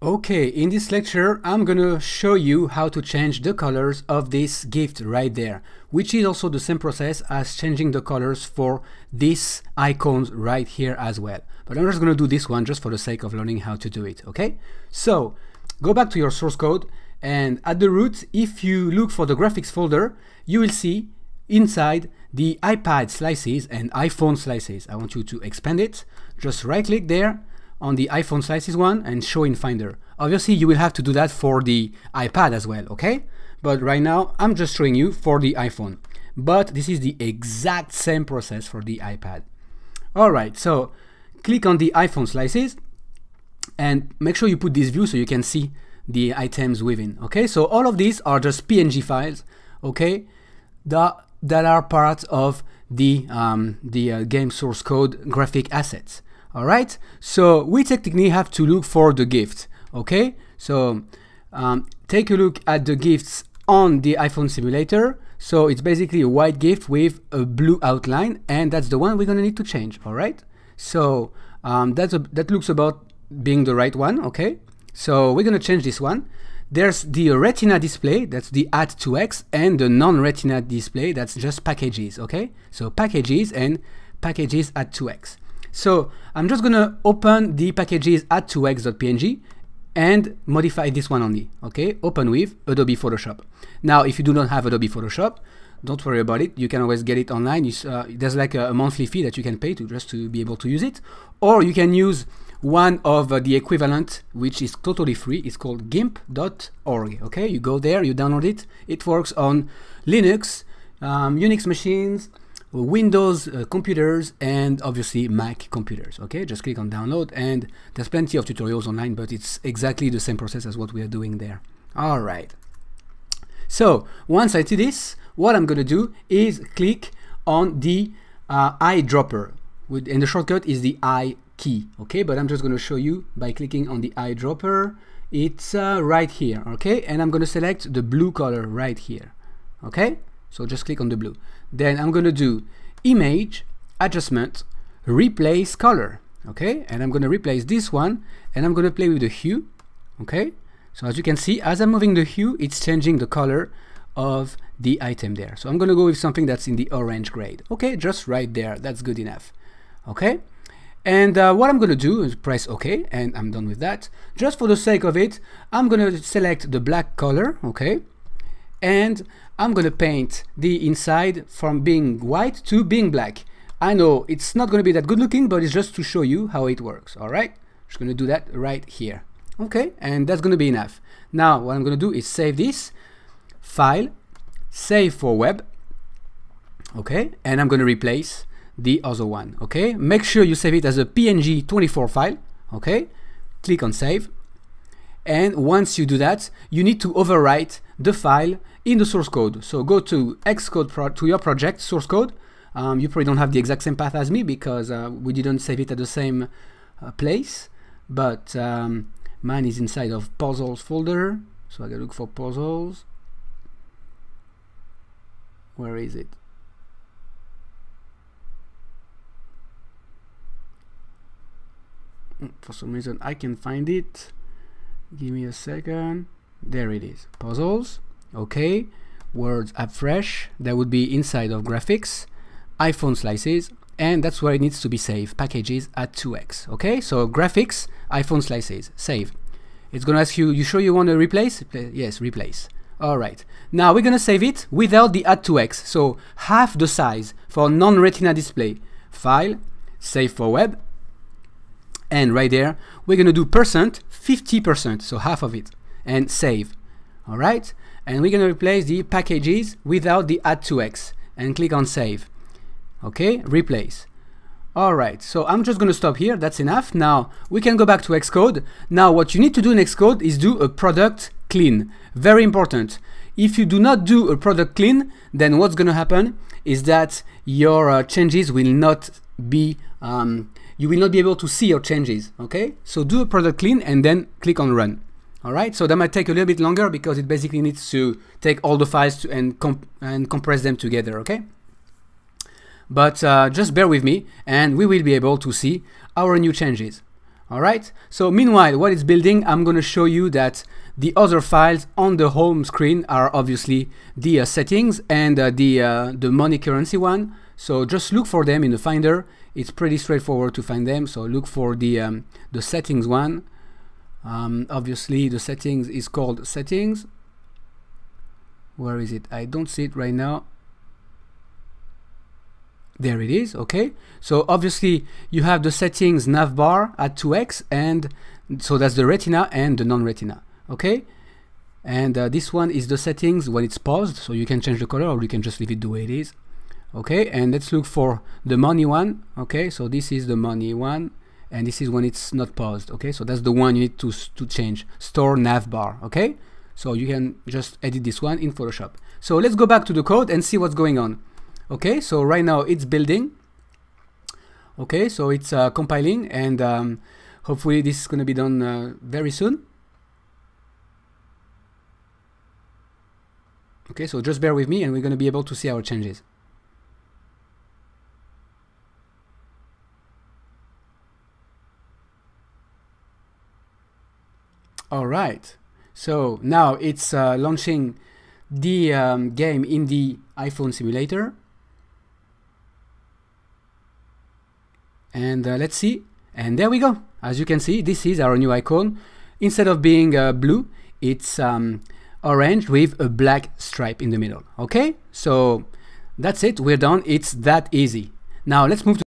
Okay, in this lecture, I'm gonna show you how to change the colors of this gift right there, which is also the same process as changing the colors for these icons right here as well. But I'm just gonna do this one just for the sake of learning how to do it, okay? So, go back to your source code, and at the root, if you look for the graphics folder, you will see inside the iPad slices and iPhone slices. I want you to expand it, just right click there, on the iPhone slices one and show in Finder. Obviously, you will have to do that for the iPad as well, okay? But right now, I'm just showing you for the iPhone. But this is the exact same process for the iPad. All right, so click on the iPhone slices and make sure you put this view so you can see the items within, okay? So all of these are just PNG files, okay? That, that are part of the, um, the uh, game source code graphic assets. All right, so we technically have to look for the gift. Okay, so um, take a look at the gifts on the iPhone simulator. So it's basically a white gift with a blue outline, and that's the one we're gonna need to change. All right, so um, that's a, that looks about being the right one. Okay, so we're gonna change this one. There's the Retina display, that's the at 2x, and the non-Retina display, that's just packages. Okay, so packages and packages at 2x. So I'm just gonna open the packages at 2x.png and modify this one only, okay? Open with Adobe Photoshop. Now, if you do not have Adobe Photoshop, don't worry about it. You can always get it online. Uh, there's like a, a, monthly fee that you can pay to just to be able to use it. Or you can use one of uh, the equivalent, which is totally free. It's called gimp.org, okay? You go there, you download it. It works on Linux, um, Unix machines, Windows uh, computers and obviously Mac computers. Okay, just click on download and there's plenty of tutorials online, but it's exactly the same process as what we are doing there. All right. So once I see this, what I'm going to do is click on the uh, eyedropper. And the shortcut is the I key. Okay, but I'm just going to show you by clicking on the eyedropper. It's uh, right here. Okay, and I'm going to select the blue color right here. Okay, so just click on the blue. Then I'm going to do image, adjustment, replace color. Okay, and I'm going to replace this one and I'm going to play with the hue. Okay, so as you can see, as I'm moving the hue, it's changing the color of the item there. So I'm going to go with something that's in the orange grade. Okay, just right there. That's good enough. Okay. And uh, what I'm going to do is press OK, and I'm done with that. Just for the sake of it, I'm going to select the black color, okay? And I'm gonna paint the inside from being white to being black. I know it's not gonna be that good looking, but it's just to show you how it works, all right? Just gonna do that right here. Okay, and that's gonna be enough. Now, what I'm gonna do is save this, file, save for web, okay? And I'm gonna replace the other one, okay? Make sure you save it as a PNG 24 file, okay? Click on save. And once you do that, you need to overwrite the file in the source code. So go to Xcode to your project source code. Um, you probably don't have the exact same path as me because uh, we didn't save it at the same uh, place, but um, mine is inside of puzzles folder. So I gotta look for puzzles. Where is it? Hmm, for some reason I can find it. Give me a second. There it is. Puzzles. Okay. Words app fresh. That would be inside of graphics. iphone slices. And that's where it needs to be saved. Packages at 2x okay. So graphics iphone slices. Save. It's gonna ask you you sure you want to replace yes replace. All right. Now we're gonna save it without the at 2x so half the size for non-retina display file. Save for web. And right there we're gonna do percent 50 percent. So half of it and save. All right? And we're going to replace the packages without the add to X and click on save. Okay? Replace. Alright so I'm just gonna stop here. That's enough. Now we can go back to Xcode. Now what you need to do in Xcode is do a product clean. Very important. If you do not do a product clean then what's gonna happen is that your uh, changes will not be um, you will not be able to see your changes. Okay? So do a product clean and then click on run all right, so that might take a little bit longer because it basically needs to take all the files to, and, comp and compress them together, okay? But uh, just bear with me and we will be able to see our new changes. Alright, so meanwhile, while it's building, I'm to show you that the other files on the home screen are obviously the uh, settings and uh, the, uh, the money currency one. So just look for them in the Finder. It's pretty straightforward to find them. So look for the, um, the settings one. Um, obviously, the settings is called settings. Where is it? I don't see it right now. There it is, okay? So obviously you have the settings navbar at 2x and so that's the retina and the non-retina, okay? And uh, this one is the settings when it's paused, so you can change the color or you can just leave it the way it is. Okay, and let's look for the money one. Okay, so this is the money one, and this is when it's not paused. Okay, so that's the one you need to, to change, store navbar. Okay, so you can just edit this one in Photoshop. So let's go back to the code and see what's going on okay so right now it's building okay so it's uh, compiling and um, hopefully this is going to be done uh, very soon okay so just bear with me and we're going to be able to see our changes all right. So now it's uh, launching the um, game in the iPhone simulator. And uh, let's see. And there we go. As you can see this is our new icon. Instead of being uh, blue it's um, orange with a black stripe in the middle. Okay? So that's it. We're done. It's that easy. Now let's move to